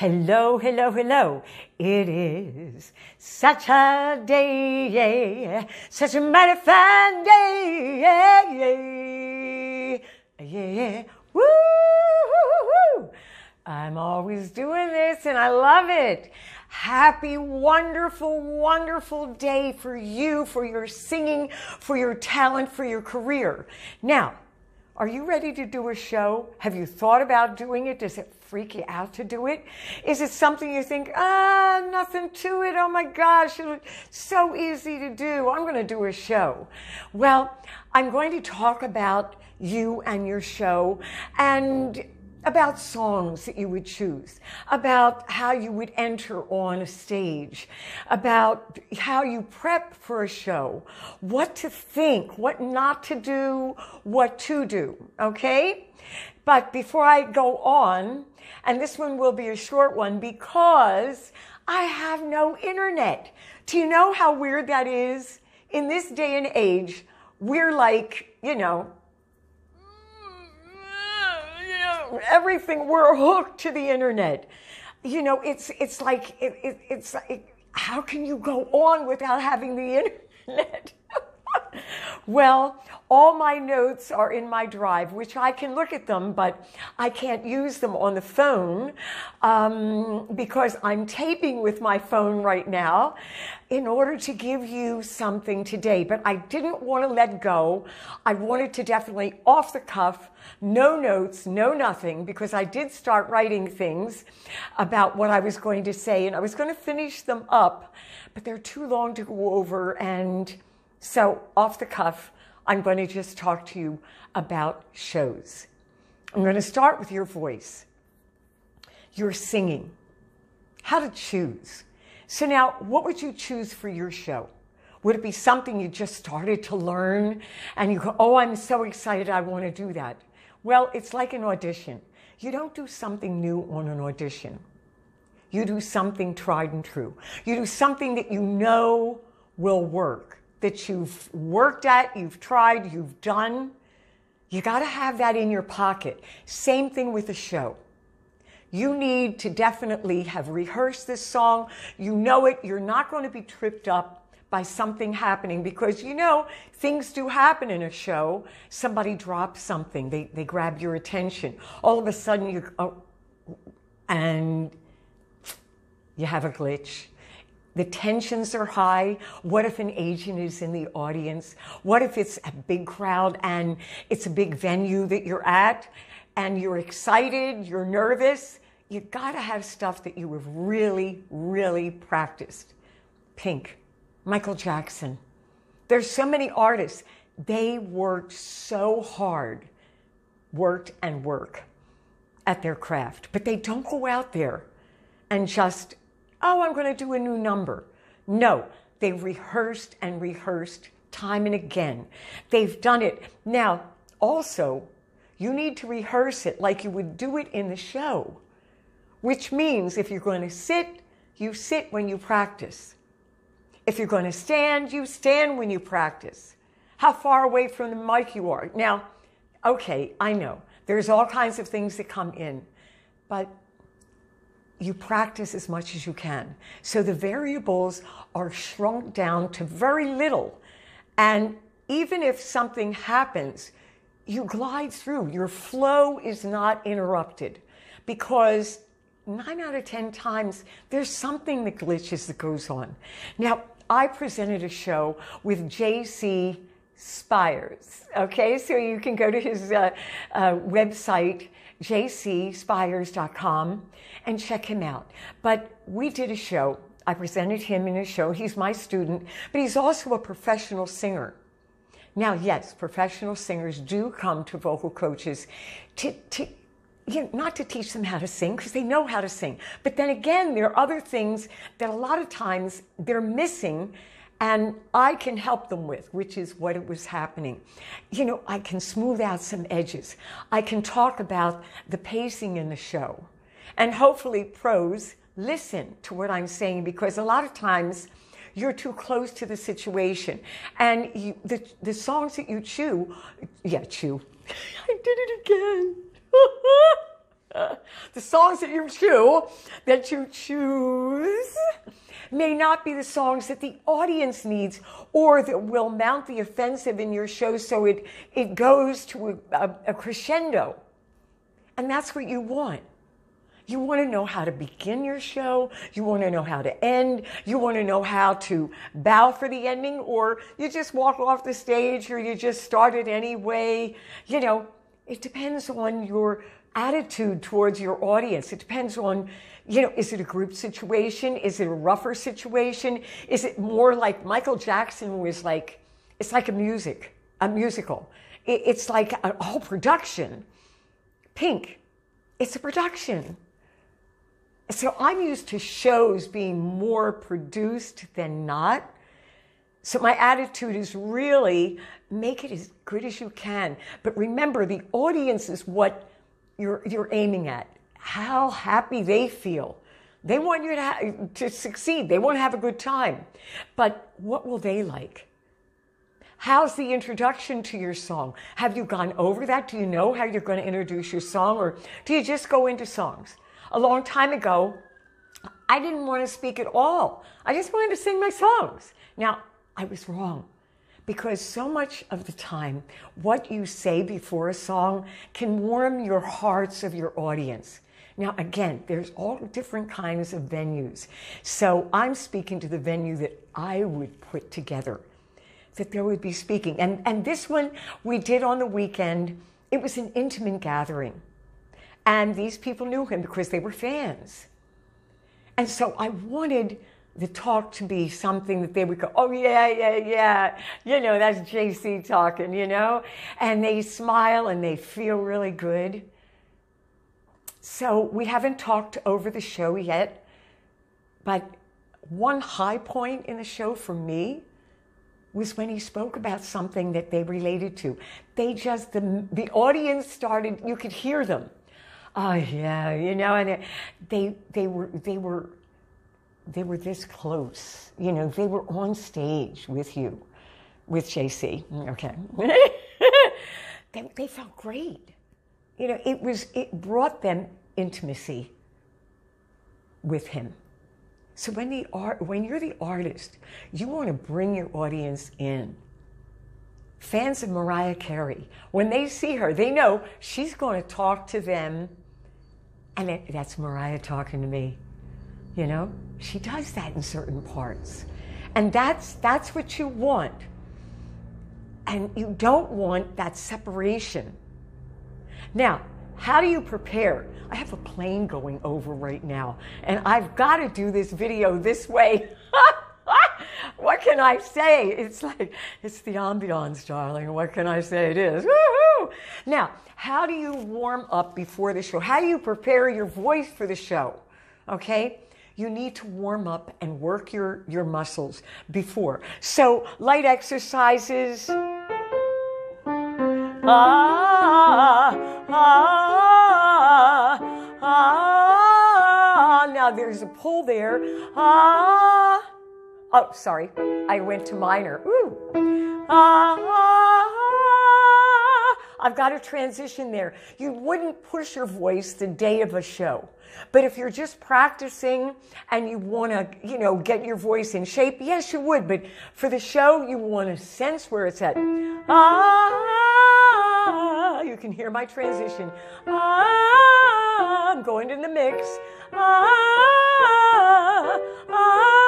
Hello, hello, hello. It is such a day, yeah, such a mighty fine day, yeah, yeah, yeah. Woo, woo, woo. I'm always doing this and I love it. Happy, wonderful, wonderful day for you, for your singing, for your talent, for your career. Now, are you ready to do a show? Have you thought about doing it? Does it freak you out to do it? Is it something you think, ah, nothing to it? Oh my gosh, it's so easy to do. I'm going to do a show. Well, I'm going to talk about you and your show and about songs that you would choose, about how you would enter on a stage, about how you prep for a show, what to think, what not to do, what to do, okay? But before I go on, and this one will be a short one because I have no internet. Do you know how weird that is? In this day and age, we're like, you know, everything. We're hooked to the internet. You know, it's it's like it, it, it's like, how can you go on without having the internet? Well, all my notes are in my drive, which I can look at them, but I can't use them on the phone um, because I'm taping with my phone right now in order to give you something today. But I didn't want to let go. I wanted to definitely off the cuff, no notes, no nothing, because I did start writing things about what I was going to say, and I was going to finish them up, but they're too long to go over and so, off the cuff, I'm going to just talk to you about shows. I'm going to start with your voice, your singing, how to choose. So, now, what would you choose for your show? Would it be something you just started to learn and you go, oh, I'm so excited, I want to do that? Well, it's like an audition. You don't do something new on an audition. You do something tried and true. You do something that you know will work that you've worked at, you've tried, you've done. You got to have that in your pocket. Same thing with a show. You need to definitely have rehearsed this song. You know it. You're not going to be tripped up by something happening because you know things do happen in a show. Somebody drops something, they, they grab your attention. All of a sudden, you, oh, and you have a glitch the tensions are high. What if an agent is in the audience? What if it's a big crowd and it's a big venue that you're at and you're excited, you're nervous? You gotta have stuff that you have really, really practiced. Pink, Michael Jackson. There's so many artists. They worked so hard, worked and work at their craft, but they don't go out there and just oh, I'm going to do a new number. No, they rehearsed and rehearsed time and again. They've done it. Now, also, you need to rehearse it like you would do it in the show, which means if you're going to sit, you sit when you practice. If you're going to stand, you stand when you practice. How far away from the mic you are. Now, okay, I know there's all kinds of things that come in, but you practice as much as you can. So the variables are shrunk down to very little. And even if something happens, you glide through. Your flow is not interrupted because nine out of 10 times there's something that glitches that goes on. Now, I presented a show with JC Spires. Okay, so you can go to his uh, uh, website jcspires.com and check him out. But we did a show. I presented him in a show. He's my student, but he's also a professional singer. Now, yes, professional singers do come to vocal coaches to, to you know, not to teach them how to sing because they know how to sing. But then again, there are other things that a lot of times they're missing and I can help them with, which is what it was happening. You know, I can smooth out some edges. I can talk about the pacing in the show. And hopefully, pros listen to what I'm saying because a lot of times you're too close to the situation. And you, the, the songs that you chew, yeah, chew. I did it again. the songs that you chew, that you choose may not be the songs that the audience needs or that will mount the offensive in your show so it, it goes to a, a, a crescendo. And that's what you want. You want to know how to begin your show. You want to know how to end. You want to know how to bow for the ending, or you just walk off the stage, or you just start it anyway. You know, it depends on your attitude towards your audience. It depends on, you know, is it a group situation? Is it a rougher situation? Is it more like Michael Jackson was like, it's like a music, a musical. It's like a whole production. Pink, it's a production. So I'm used to shows being more produced than not. So my attitude is really make it as good as you can. But remember, the audience is what you're, you're aiming at, how happy they feel. They want you to, ha- to succeed. They want to have a good time. But what will they like? How's the introduction to your song? Have you gone over that? Do you know how you're going to introduce your song? Or do you just go into songs? A long time ago, I didn't want to speak at all. I just wanted to sing my songs. Now, I was wrong because so much of the time, what you say before a song can warm your hearts of your audience. Now, again, there's all different kinds of venues. So I'm speaking to the venue that I would put together, that there would be speaking. And, and this one we did on the weekend. It was an intimate gathering. And these people knew him because they were fans. And so I wanted the talk to be something that they would go, oh, yeah, yeah, yeah. You know, that's JC talking, you know? And they smile and they feel really good. So we haven't talked over the show yet, but one high point in the show for me was when he spoke about something that they related to. They just, the, the audience started, you could hear them. Oh yeah, you know, and they, they were, they were they were this close. You know, they were on stage with you, with JC. Okay. they, they felt great. You know, it was, it brought them intimacy with him. So when the art, when you're the artist, you want to bring your audience in. Fans of Mariah Carey, when they see her, they know she's going to talk to them, and it, that's Mariah talking to me. You know, she does that in certain parts. And that's, that's what you want. And you don't want that separation. Now, how do you prepare? I have a plane going over right now, and I've got to do this video this way. what can I say? It's like, it's the ambiance, darling. What can I say? It is. Woo-hoo! Now, how do you warm up before the show? How do you prepare your voice for the show? Okay? You need to warm up and work your, your muscles before. So, light exercises. Ah, ah, ah. Now there's a pull there. Ah. Oh, sorry. I went to minor. Ooh. Ah. I've got a transition there. You wouldn't push your voice the day of a show. But if you're just practicing and you want to, you know, get your voice in shape, yes, you would. But for the show, you want to sense where it's at. Ah, you can hear my transition. Ah, I'm going to the mix. Ah, ah,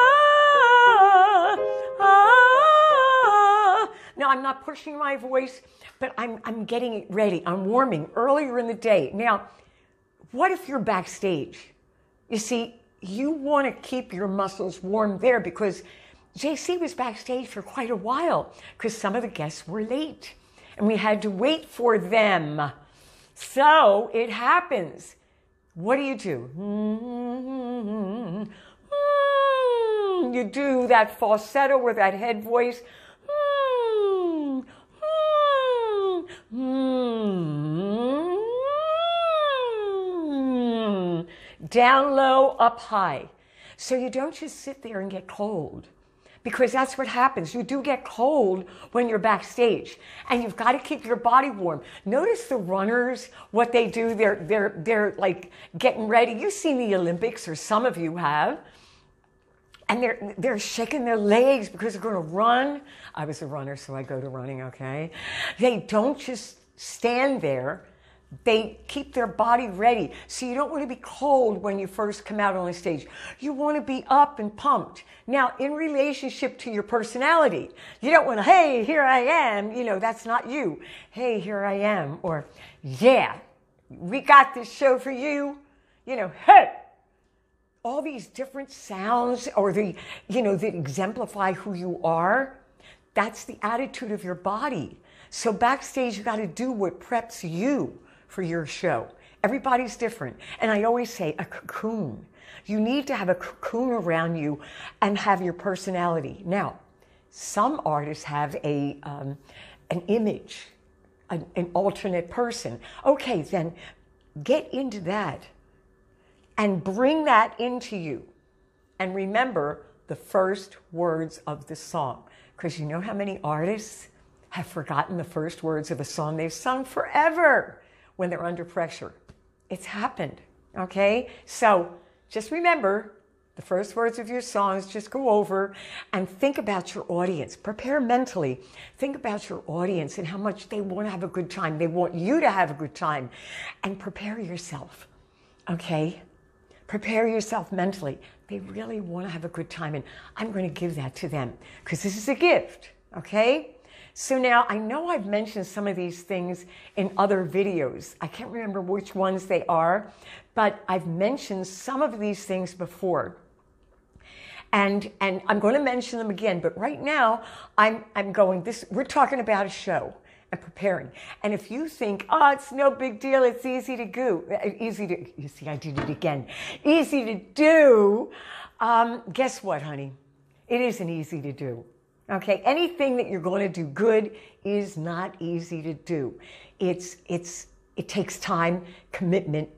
I'm not pushing my voice, but I'm, I'm getting it ready. I'm warming earlier in the day. Now, what if you're backstage? You see, you want to keep your muscles warm there because JC was backstage for quite a while because some of the guests were late and we had to wait for them. So it happens. What do you do? Hmm, you do that falsetto or that head voice. Hmm. down low, up high. So you don't just sit there and get cold because that's what happens. You do get cold when you're backstage and you've got to keep your body warm. Notice the runners, what they do. They're, they're, they're like getting ready. You've seen the Olympics or some of you have. And they're, they're shaking their legs because they're going to run. I was a runner, so I go to running, okay? They don't just stand there they keep their body ready. So you don't want to be cold when you first come out on the stage. You want to be up and pumped. Now, in relationship to your personality, you don't want to, hey, here I am. You know, that's not you. Hey, here I am. Or, yeah, we got this show for you. You know, hey, all these different sounds or the, you know, that exemplify who you are. That's the attitude of your body. So backstage, you got to do what preps you for your show. Everybody's different. And I always say a cocoon. You need to have a cocoon around you and have your personality. Now, some artists have a, um, an image, an, an alternate person. Okay, then get into that and bring that into you. And remember the first words of the song. Because you know how many artists have forgotten the first words of a song they've sung forever when they're under pressure. It's happened, okay? So just remember the first words of your songs, just go over and think about your audience. Prepare mentally. Think about your audience and how much they want to have a good time. They want you to have a good time. And prepare yourself, okay? Prepare yourself mentally. They really want to have a good time, and I'm going to give that to them because this is a gift, okay? So now I know I've mentioned some of these things in other videos. I can't remember which ones they are, but I've mentioned some of these things before. And, and I'm going to mention them again, but right now I'm, I'm going this, we're talking about a show preparing. And if you think, oh, it's no big deal, it's easy to do, easy to, you see, I did it again, easy to do, um, guess what, honey? It isn't easy to do. Okay, anything that you're going to do good is not easy to do. It's it's it takes time, commitment,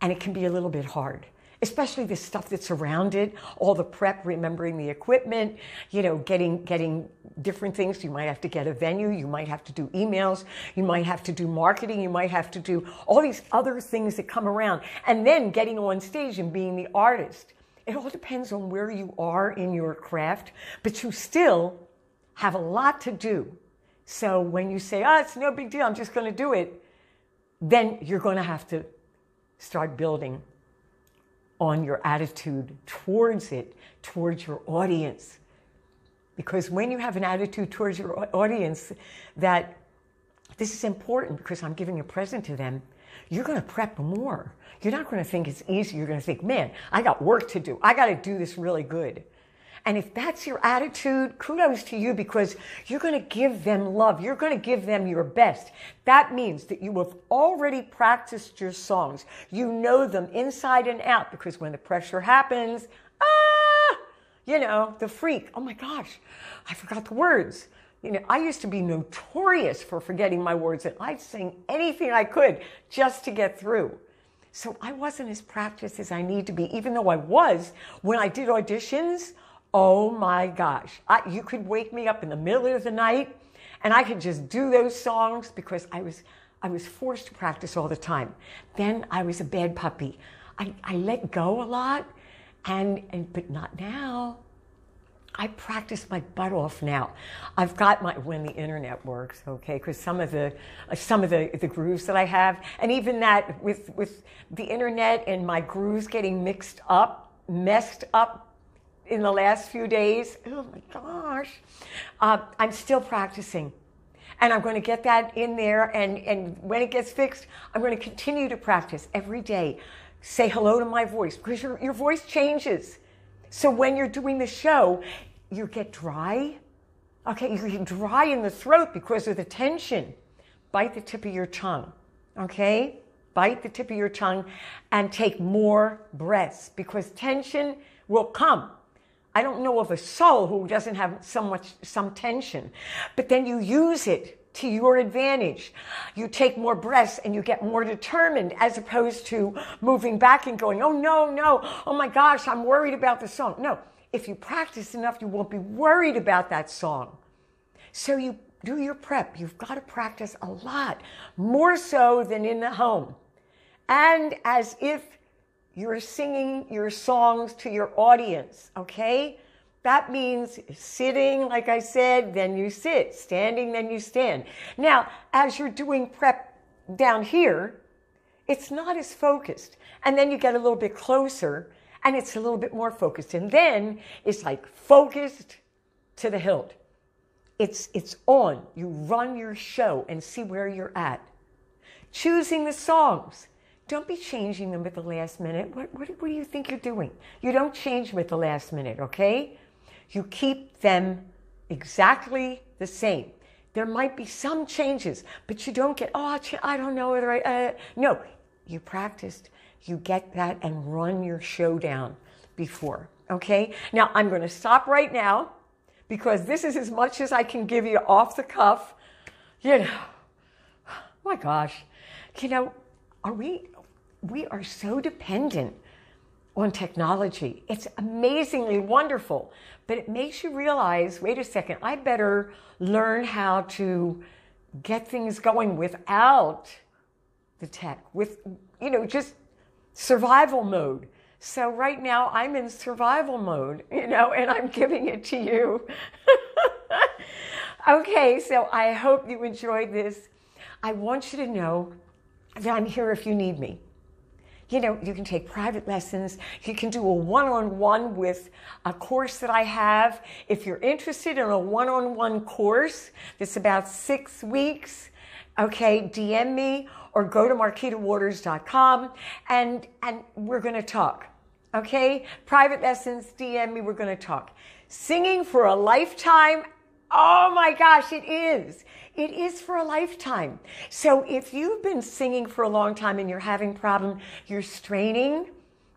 and it can be a little bit hard. Especially the stuff that's around it, all the prep, remembering the equipment, you know, getting getting different things. You might have to get a venue, you might have to do emails, you might have to do marketing, you might have to do all these other things that come around. And then getting on stage and being the artist it all depends on where you are in your craft, but you still have a lot to do. So when you say, oh, it's no big deal, I'm just going to do it, then you're going to have to start building on your attitude towards it, towards your audience. Because when you have an attitude towards your audience that this is important because I'm giving a present to them, you're going to prep more. You're not going to think it's easy. You're going to think, man, I got work to do. I got to do this really good. And if that's your attitude, kudos to you because you're going to give them love. You're going to give them your best. That means that you have already practiced your songs. You know them inside and out because when the pressure happens, ah, you know, the freak, oh my gosh, I forgot the words. You know, I used to be notorious for forgetting my words, and I'd sing anything I could just to get through. So I wasn't as practiced as I need to be, even though I was when I did auditions. Oh my gosh. I, you could wake me up in the middle of the night and I could just do those songs because I was, I was forced to practice all the time. Then I was a bad puppy. I, I let go a lot, and, and, but not now. I practice my butt off now. I've got my when the internet works, okay, because some of the some of the, the grooves that I have, and even that with with the internet and my grooves getting mixed up, messed up in the last few days. Oh my gosh, uh, I'm still practicing. And I'm going to get that in there, and, and when it gets fixed, I'm going to continue to practice every day. Say hello to my voice because your, your voice changes so when you're doing the show, you get dry. Okay, you get dry in the throat because of the tension. Bite the tip of your tongue. Okay? Bite the tip of your tongue and take more breaths because tension will come. I don't know of a soul who doesn't have so much some tension. But then you use it to your advantage. You take more breaths and you get more determined as opposed to moving back and going, oh no, no, oh my gosh, I'm worried about the song. No, if you practice enough, you won't be worried about that song. So you do your prep. You've got to practice a lot, more so than in the home. And as if you're singing your songs to your audience, okay? That means sitting, like I said, then you sit, standing, then you stand. Now, as you're doing prep down here, it's not as focused. And then you get a little bit closer and it's a little bit more focused. And then it's like focused to the hilt. It's, it's on. You run your show and see where you're at. Choosing the songs. Don't be changing them at the last minute. What, what, what do you think you're doing? You don't change them at the last minute, okay? You keep them exactly the same. There might be some changes, but you don't get, oh, I don't know whether I, uh, no, you practiced, you get that and run your show down before. Okay? Now I'm going to stop right now because this is as much as I can give you off the cuff. You know, my gosh, you know, are we, we are so dependent on technology. It's amazingly wonderful, but it makes you realize wait a second, I better learn how to get things going without the tech, with, you know, just survival mode. So right now I'm in survival mode, you know, and I'm giving it to you. okay, so I hope you enjoyed this. I want you to know that I'm here if you need me. You know, you can take private lessons. You can do a one on one with a course that I have. If you're interested in a one on one course that's about six weeks, okay, DM me or go to marquitawaters.com and, and we're going to talk. Okay? Private lessons, DM me, we're going to talk. Singing for a lifetime. Oh my gosh, it is. It is for a lifetime. So if you've been singing for a long time and you're having problem, you're straining,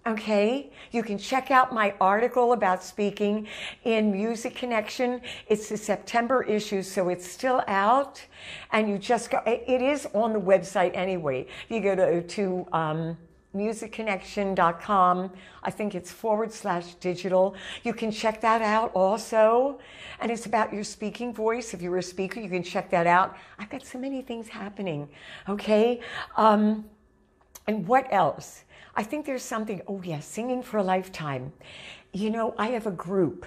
Okay, you can check out my article about speaking in Music Connection. It's the September issue, so it's still out. And you just go, it is on the website anyway. You go to, to um, musicconnection.com. I think it's forward slash digital. You can check that out also. And it's about your speaking voice. If you're a speaker, you can check that out. I've got so many things happening. Okay. Um, and what else? I think there's something, oh, yes, yeah, singing for a lifetime. You know, I have a group.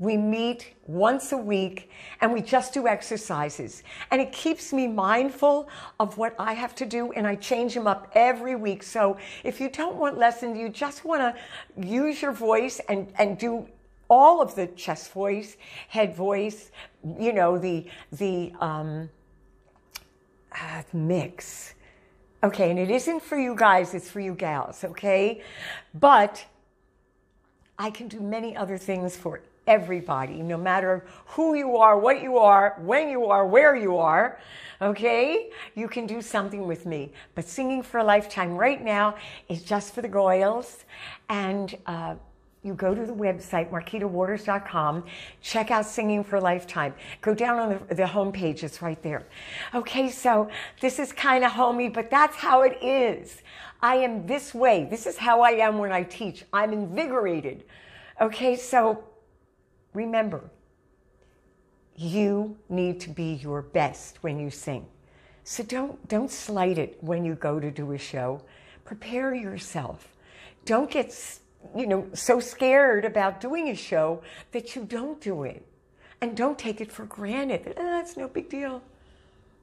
We meet once a week and we just do exercises. And it keeps me mindful of what I have to do and I change them up every week. So if you don't want lessons, you just want to use your voice and, and do all of the chest voice, head voice, you know, the, the um, uh, mix Okay, and it isn't for you guys, it's for you gals, okay? But I can do many other things for everybody, no matter who you are, what you are, when you are, where you are, okay? You can do something with me. But singing for a lifetime right now is just for the Goyles. And, uh, you go to the website, marquitawaters.com, check out Singing for a Lifetime. Go down on the, the homepage, it's right there. Okay, so this is kind of homey, but that's how it is. I am this way. This is how I am when I teach. I'm invigorated. Okay, so remember, you need to be your best when you sing. So don't, don't slight it when you go to do a show. Prepare yourself. Don't get you know, so scared about doing a show that you don't do it. And don't take it for granted that, ah, it's no big deal.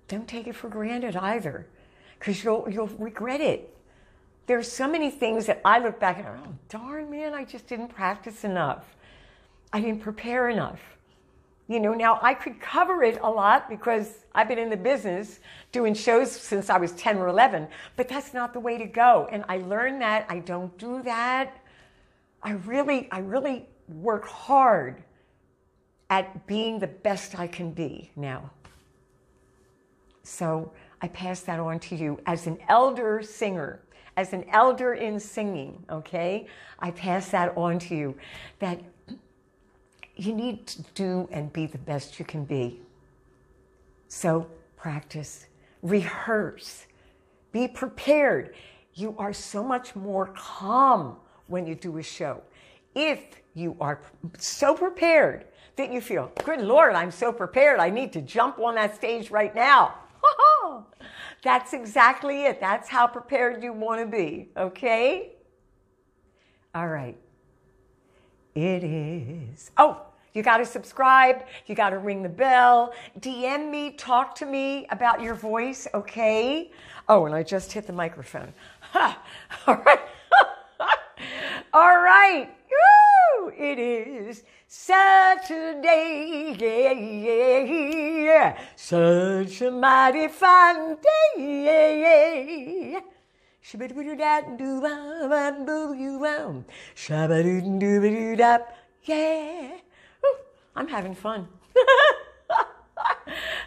Don't take it for granted either, because you'll, you'll regret it. There's so many things that I look back and, oh, darn, man, I just didn't practice enough. I didn't prepare enough. You know, now I could cover it a lot because I've been in the business doing shows since I was 10 or 11, but that's not the way to go. And I learned that I don't do that. I really, I really work hard at being the best I can be now. So I pass that on to you as an elder singer, as an elder in singing, okay? I pass that on to you that you need to do and be the best you can be. So practice, rehearse, be prepared. You are so much more calm when you do a show. if you are so prepared that you feel, good Lord, I'm so prepared, I need to jump on that stage right now. That's exactly it. That's how prepared you want to be, okay? All right. It is. Oh, you got to subscribe. You got to ring the bell. DM me, talk to me about your voice, okay? Oh, and I just hit the microphone. Ha. All right. All right. Woo! It is Saturday. Yeah, yeah, yeah. Such a mighty fine day. Yeah. I'm having fun.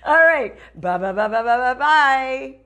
All right. Bye bye bye bye bye bye bye.